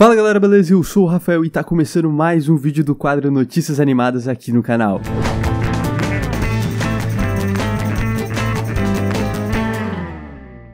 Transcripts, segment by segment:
Fala galera, beleza? Eu sou o Rafael e tá começando mais um vídeo do quadro Notícias Animadas aqui no canal.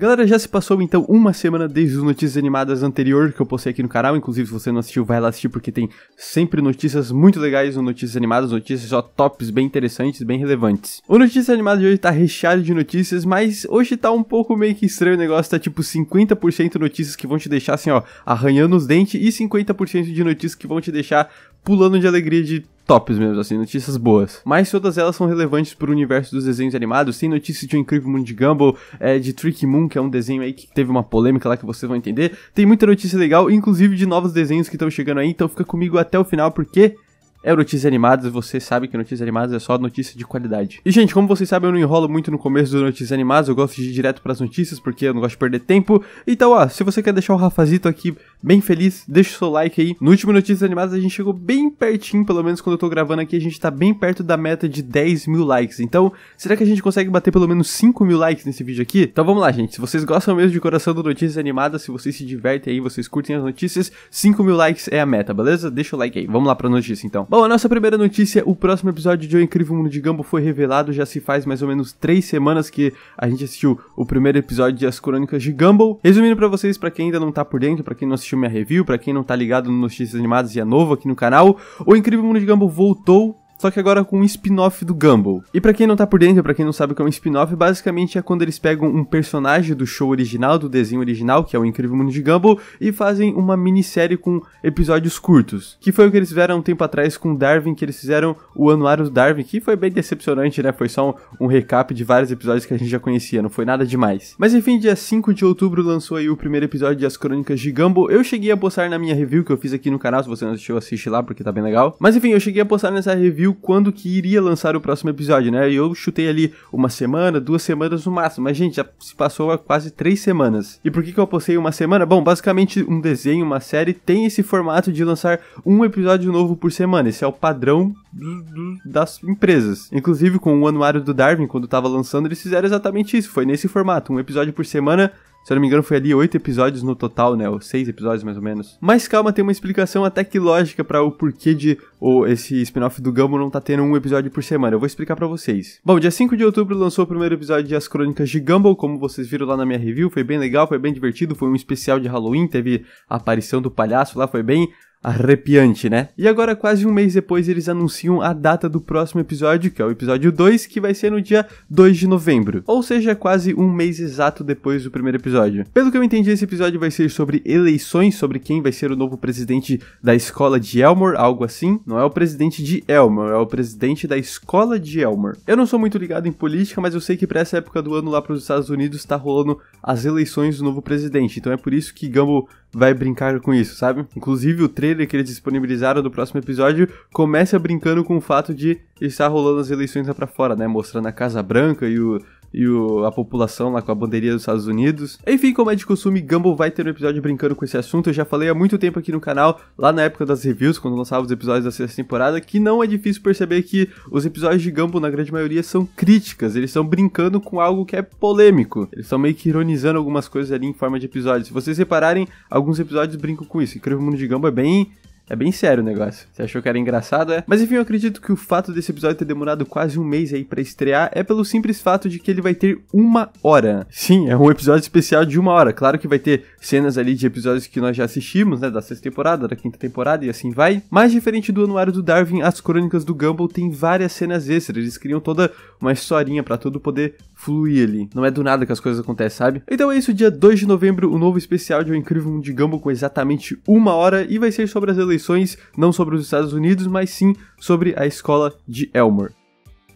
Galera, já se passou então uma semana desde as notícias animadas anterior que eu postei aqui no canal. Inclusive, se você não assistiu, vai lá assistir porque tem sempre notícias muito legais no Notícias Animadas, notícias só tops, bem interessantes, bem relevantes. O Notícias Animadas de hoje tá recheado de notícias, mas hoje tá um pouco meio que estranho o negócio, tá tipo 50% notícias que vão te deixar assim, ó, arranhando os dentes e 50% de notícias que vão te deixar pulando de alegria de tops mesmo, assim, notícias boas. Mas todas elas são relevantes pro universo dos desenhos animados. Tem notícias de um incrível mundo de Gumball, é, de Tricky Moon, que é um desenho aí que teve uma polêmica lá que vocês vão entender. Tem muita notícia legal, inclusive de novos desenhos que estão chegando aí, então fica comigo até o final, porque é Notícias Animadas, você sabe que Notícias Animadas é só notícia de qualidade. E, gente, como vocês sabem, eu não enrolo muito no começo do Notícias Animadas, eu gosto de ir direto pras notícias, porque eu não gosto de perder tempo. Então, ó, se você quer deixar o Rafazito aqui bem feliz, deixa o seu like aí. No último Notícias Animadas a gente chegou bem pertinho, pelo menos quando eu tô gravando aqui, a gente tá bem perto da meta de 10 mil likes. Então, será que a gente consegue bater pelo menos 5 mil likes nesse vídeo aqui? Então vamos lá, gente. Se vocês gostam mesmo de coração do Notícias Animadas, se vocês se divertem aí, vocês curtem as notícias, 5 mil likes é a meta, beleza? Deixa o like aí. Vamos lá pra notícia então. Bom, a nossa primeira notícia, o próximo episódio de O Incrível Mundo de Gumball foi revelado, já se faz mais ou menos 3 semanas que a gente assistiu o primeiro episódio de As Crônicas de Gumball. Resumindo pra vocês, pra quem ainda não tá por dentro, pra quem não assistiu minha review, pra quem não tá ligado no Notícias Animadas e é novo aqui no canal, O Incrível Mundo de Gumball voltou só que agora com um spin-off do Gumball. E para quem não tá por dentro, para quem não sabe o que é um spin-off, basicamente é quando eles pegam um personagem do show original, do desenho original, que é o Incrível Mundo de Gumball, e fazem uma minissérie com episódios curtos. Que foi o que eles fizeram um tempo atrás com Darwin, que eles fizeram o Anuário do Darwin, que foi bem decepcionante, né? Foi só um, um recap de vários episódios que a gente já conhecia, não foi nada demais. Mas enfim, dia 5 de outubro lançou aí o primeiro episódio de As Crônicas de Gumball. Eu cheguei a postar na minha review que eu fiz aqui no canal, se você não assistiu, assiste lá porque tá bem legal. Mas enfim, eu cheguei a postar nessa review quando que iria lançar o próximo episódio, né? E eu chutei ali uma semana, duas semanas no máximo. Mas, gente, já se passou há quase três semanas. E por que, que eu postei uma semana? Bom, basicamente, um desenho, uma série, tem esse formato de lançar um episódio novo por semana. Esse é o padrão do, do, das empresas. Inclusive, com o anuário do Darwin, quando tava lançando, eles fizeram exatamente isso. Foi nesse formato, um episódio por semana se eu não me engano, foi ali oito episódios no total, né? Ou seis episódios mais ou menos. Mas calma, tem uma explicação até que lógica para o porquê de ou esse spin-off do Gumball não tá tendo um episódio por semana. Eu vou explicar para vocês. Bom, dia 5 de outubro lançou o primeiro episódio de As Crônicas de Gumball, como vocês viram lá na minha review. Foi bem legal, foi bem divertido. Foi um especial de Halloween, teve a aparição do palhaço lá, foi bem arrepiante, né? E agora, quase um mês depois, eles anunciam a data do próximo episódio, que é o episódio 2, que vai ser no dia 2 de novembro. Ou seja, quase um mês exato depois do primeiro episódio. Pelo que eu entendi, esse episódio vai ser sobre eleições, sobre quem vai ser o novo presidente da escola de Elmore, algo assim. Não é o presidente de Elmore, é o presidente da escola de Elmore. Eu não sou muito ligado em política, mas eu sei que para essa época do ano lá para os Estados Unidos tá rolando as eleições do novo presidente. Então é por isso que Gumball vai brincar com isso, sabe? Inclusive o trailer que eles disponibilizaram do próximo episódio começa brincando com o fato de estar rolando as eleições lá pra fora, né? Mostrando a Casa Branca e o e o, a população lá com a bandeirinha dos Estados Unidos. Enfim, como é de costume, Gumball vai ter um episódio brincando com esse assunto. Eu já falei há muito tempo aqui no canal, lá na época das reviews, quando lançava os episódios da sexta temporada, que não é difícil perceber que os episódios de Gumball, na grande maioria, são críticas. Eles estão brincando com algo que é polêmico. Eles estão meio que ironizando algumas coisas ali em forma de episódios. Se vocês repararem, alguns episódios brincam com isso. Incrível Mundo de Gumball é bem é bem sério o negócio. Você achou que era engraçado, é? Mas enfim, eu acredito que o fato desse episódio ter demorado quase um mês aí para estrear é pelo simples fato de que ele vai ter uma hora. Sim, é um episódio especial de uma hora. Claro que vai ter cenas ali de episódios que nós já assistimos, né? Da sexta temporada, da quinta temporada e assim vai. Mas diferente do Anuário do Darwin, as crônicas do Gumball tem várias cenas extras. Eles criam toda uma historinha para tudo poder fluir ali. Não é do nada que as coisas acontecem, sabe? Então é isso, dia 2 de novembro, o novo especial de O Incrível Mundo de Gumball com exatamente uma hora e vai ser sobre as eleições eleições, não sobre os Estados Unidos, mas sim sobre a escola de Elmore.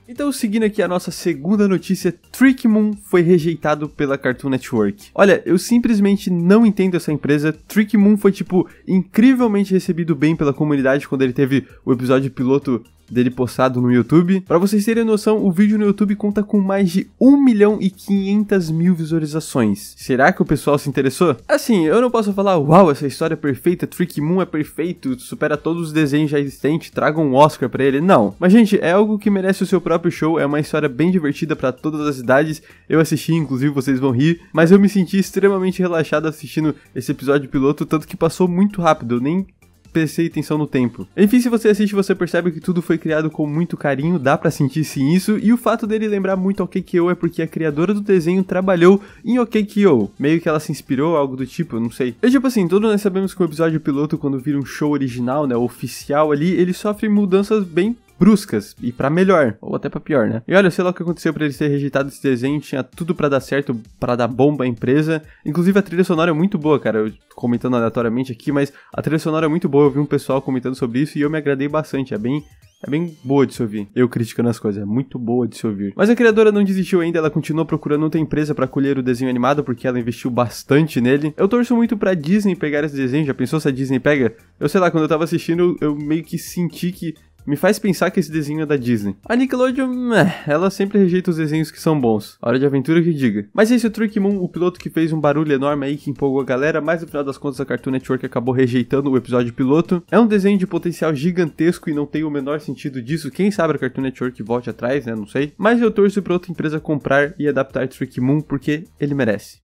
Então, seguindo aqui a nossa segunda notícia, Trick Moon foi rejeitado pela Cartoon Network. Olha, eu simplesmente não entendo essa empresa. Trick Moon foi, tipo, incrivelmente recebido bem pela comunidade quando ele teve o episódio piloto dele postado no YouTube. Para vocês terem noção, o vídeo no YouTube conta com mais de 1 milhão e 500 mil visualizações. Será que o pessoal se interessou? Assim, eu não posso falar, uau, essa história é perfeita, Trick Moon é perfeito, supera todos os desenhos já existentes, traga um Oscar para ele. Não. Mas, gente, é algo que merece o seu próprio show, é uma história bem divertida para todas as idades. Eu assisti, inclusive, vocês vão rir, mas eu me senti extremamente relaxado assistindo esse episódio piloto, tanto que passou muito rápido, eu nem prestei atenção no tempo. Enfim, se você assiste, você percebe que tudo foi criado com muito carinho, dá para sentir sim isso, e o fato dele lembrar muito OKKO é porque a criadora do desenho trabalhou em OKKO. Meio que ela se inspirou, algo do tipo, não sei. E tipo assim, todos nós sabemos que o episódio piloto, quando vira um show original, né, oficial ali, ele sofre mudanças bem bruscas e para melhor, ou até para pior, né? E olha, sei lá o que aconteceu para ele ter rejeitado esse desenho, tinha tudo para dar certo, para dar bomba à empresa. Inclusive a trilha sonora é muito boa, cara. Eu comentando aleatoriamente aqui, mas a trilha sonora é muito boa. Eu vi um pessoal comentando sobre isso e eu me agradei bastante. É bem é bem boa de se ouvir. Eu criticando as coisas, é muito boa de se ouvir. Mas a criadora não desistiu ainda, ela continuou procurando outra empresa para colher o desenho animado porque ela investiu bastante nele. Eu torço muito pra Disney pegar esse desenho, já pensou se a Disney pega? Eu sei lá, quando eu tava assistindo, eu meio que senti que me faz pensar que esse desenho é da Disney. A Nickelodeon, ela sempre rejeita os desenhos que são bons. Hora de aventura que diga. Mas esse é o Trick Moon, o piloto que fez um barulho enorme aí que empolgou a galera, mas no final das contas a Cartoon Network acabou rejeitando o episódio piloto. É um desenho de potencial gigantesco e não tem o menor sentido disso. Quem sabe a Cartoon Network volte atrás, né? Não sei. Mas eu torço pra outra empresa comprar e adaptar Trick Moon porque ele merece.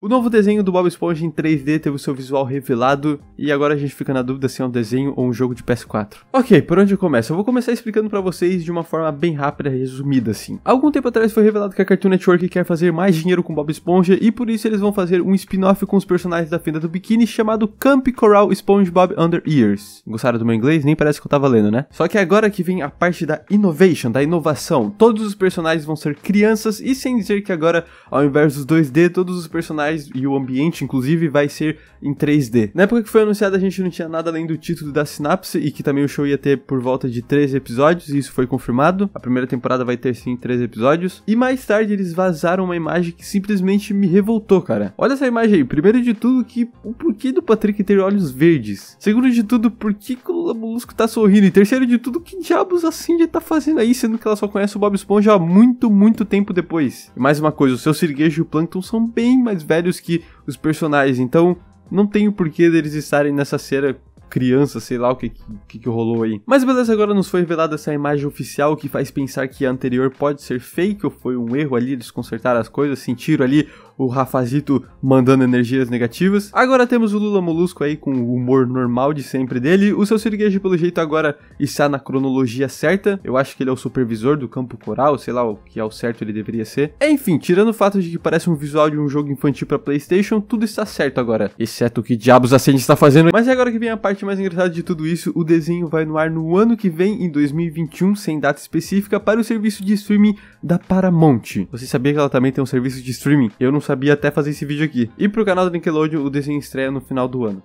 O novo desenho do Bob Esponja em 3D teve o seu visual revelado e agora a gente fica na dúvida se é um desenho ou um jogo de PS4. Ok, por onde eu começo? Eu vou começar explicando para vocês de uma forma bem rápida e resumida assim. Algum tempo atrás foi revelado que a Cartoon Network quer fazer mais dinheiro com Bob Esponja e por isso eles vão fazer um spin-off com os personagens da Fenda do Bikini chamado Camp Coral SpongeBob Under Ears. Gostaram do meu inglês? Nem parece que eu tava lendo, né? Só que agora que vem a parte da innovation, da inovação. Todos os personagens vão ser crianças e sem dizer que agora, ao invés dos 2D, todos os personagens e o ambiente, inclusive, vai ser em 3D. Na época que foi anunciado, a gente não tinha nada além do título da sinapse e que também o show ia ter por volta de 13 episódios, e isso foi confirmado. A primeira temporada vai ter sim 13 episódios. E mais tarde eles vazaram uma imagem que simplesmente me revoltou, cara. Olha essa imagem aí. Primeiro de tudo, que o porquê do Patrick ter olhos verdes. Segundo de tudo, por que o Lula Molusco tá sorrindo? E terceiro de tudo, que diabos a Cindy tá fazendo aí, sendo que ela só conhece o Bob Esponja há muito, muito tempo depois. E mais uma coisa, o seu Siriguejo e o Plankton são bem mais velhos que os personagens, então não tem o porquê deles estarem nessa cena criança, sei lá o que, que, que rolou aí. Mas beleza, agora nos foi revelada essa imagem oficial que faz pensar que a anterior pode ser fake ou foi um erro ali, eles consertaram as coisas, sentiram ali o Rafazito mandando energias negativas. Agora temos o Lula Molusco aí com o humor normal de sempre dele. O seu Siriguejo, pelo jeito, agora está na cronologia certa. Eu acho que ele é o supervisor do campo coral, sei lá o que é o certo ele deveria ser. Enfim, tirando o fato de que parece um visual de um jogo infantil para PlayStation, tudo está certo agora. Exceto o que diabos a Sandy está fazendo. Mas é agora que vem a parte mais engraçada de tudo isso: o desenho vai no ar no ano que vem, em 2021, sem data específica, para o serviço de streaming da Paramount. Você sabia que ela também tem um serviço de streaming? Eu não sabia até fazer esse vídeo aqui. E pro canal da Nickelodeon, o desenho estreia no final do ano.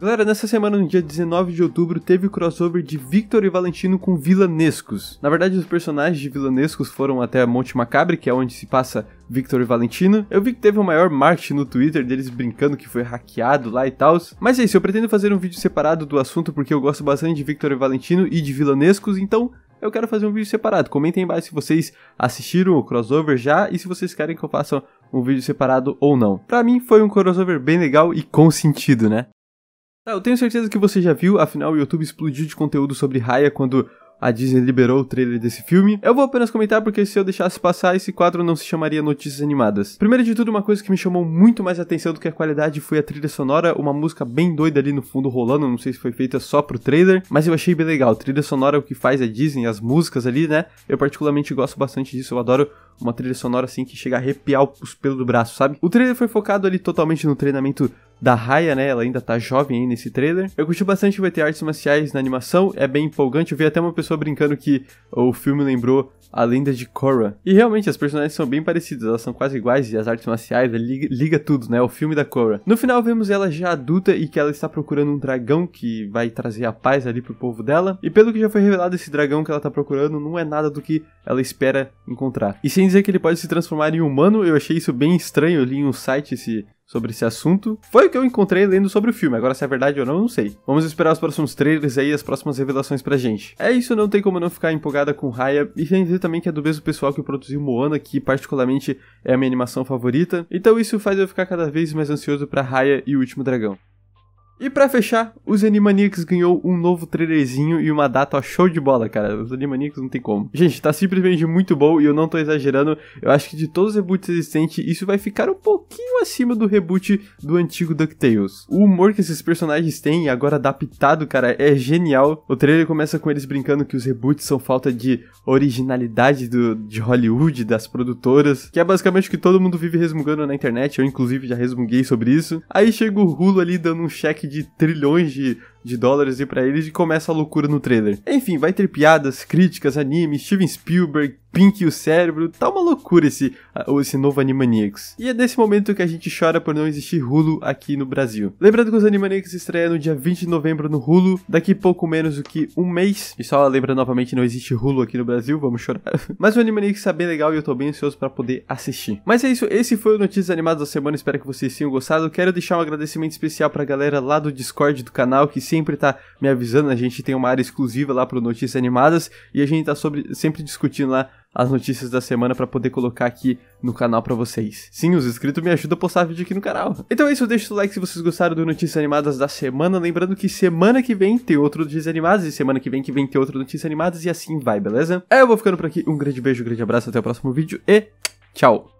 Galera, nessa semana, no dia 19 de outubro, teve o crossover de Victor e Valentino com Vilanescos. Na verdade, os personagens de Vilanescos foram até Monte Macabre, que é onde se passa Victor e Valentino. Eu vi que teve o maior marketing no Twitter deles brincando que foi hackeado lá e tal. Mas é isso, eu pretendo fazer um vídeo separado do assunto porque eu gosto bastante de Victor e Valentino e de Vilanescos, então eu quero fazer um vídeo separado. Comentem embaixo se vocês assistiram o crossover já e se vocês querem que eu faça um vídeo separado ou não. Pra mim foi um crossover bem legal e com sentido, né? Tá, eu tenho certeza que você já viu, afinal o YouTube explodiu de conteúdo sobre Raya quando a Disney liberou o trailer desse filme. Eu vou apenas comentar porque se eu deixasse passar, esse quadro não se chamaria Notícias Animadas. Primeiro de tudo, uma coisa que me chamou muito mais atenção do que a qualidade foi a trilha sonora, uma música bem doida ali no fundo rolando, não sei se foi feita só pro trailer, mas eu achei bem legal. A trilha sonora é o que faz a Disney, as músicas ali, né? Eu particularmente gosto bastante disso, eu adoro uma trilha sonora assim que chega a arrepiar os pelos do braço, sabe? O trailer foi focado ali totalmente no treinamento da Raya, né? Ela ainda tá jovem aí nesse trailer. Eu curti bastante vai ter artes marciais na animação, é bem empolgante. Eu vi até uma pessoa brincando que o filme lembrou a lenda de Korra. E realmente, as personagens são bem parecidas, elas são quase iguais e as artes marciais, liga, liga tudo, né? O filme da Korra. No final, vemos ela já adulta e que ela está procurando um dragão que vai trazer a paz ali pro povo dela. E pelo que já foi revelado, esse dragão que ela tá procurando não é nada do que ela espera encontrar. E sem dizer que ele pode se transformar em humano, eu achei isso bem estranho. Eu li em um site esse sobre esse assunto. Foi o que eu encontrei lendo sobre o filme, agora se é verdade ou não, não sei. Vamos esperar os próximos trailers aí, as próximas revelações pra gente. É isso, não tem como não ficar empolgada com Raya, e já dizer também que é do mesmo pessoal que produziu Moana, que particularmente é a minha animação favorita. Então isso faz eu ficar cada vez mais ansioso para Raya e o Último Dragão. E para fechar, os Animaniacs ganhou um novo trailerzinho e uma data ó, show de bola, cara. Os Animaniacs não tem como. Gente, tá simplesmente muito bom e eu não tô exagerando. Eu acho que de todos os reboots existentes, isso vai ficar um pouquinho acima do reboot do antigo DuckTales. O humor que esses personagens têm, agora adaptado, cara, é genial. O trailer começa com eles brincando que os reboots são falta de originalidade do, de Hollywood, das produtoras, que é basicamente o que todo mundo vive resmungando na internet. Eu, inclusive, já resmunguei sobre isso. Aí chega o Hulu ali dando um cheque de trilhões de, de dólares e para eles e começa a loucura no trailer. Enfim, vai ter piadas, críticas, animes, Steven Spielberg, Pink e o cérebro, tá uma loucura esse, esse novo Animaniacs. E é nesse momento que a gente chora por não existir Hulu aqui no Brasil. Lembrando que os Animaniacs estreiam no dia 20 de novembro no Hulu, daqui pouco menos do que um mês. E só lembra novamente, não existe Hulu aqui no Brasil, vamos chorar. Mas o Animaniacs tá bem legal e eu tô bem ansioso para poder assistir. Mas é isso, esse foi o Notícias Animadas da Semana, espero que vocês tenham gostado. Quero deixar um agradecimento especial pra galera lá do Discord do canal, que sempre tá me avisando, a gente tem uma área exclusiva lá pro Notícias Animadas, e a gente tá sobre, sempre discutindo lá as notícias da semana para poder colocar aqui no canal para vocês. Sim, os inscritos me ajudam a postar vídeo aqui no canal. Então é isso, deixa o like se vocês gostaram do Notícias Animadas da semana. Lembrando que semana que vem tem outro Notícias Animadas e semana que vem que vem tem outro Notícias Animadas e assim vai, beleza? É, eu vou ficando por aqui. Um grande beijo, um grande abraço, até o próximo vídeo e tchau!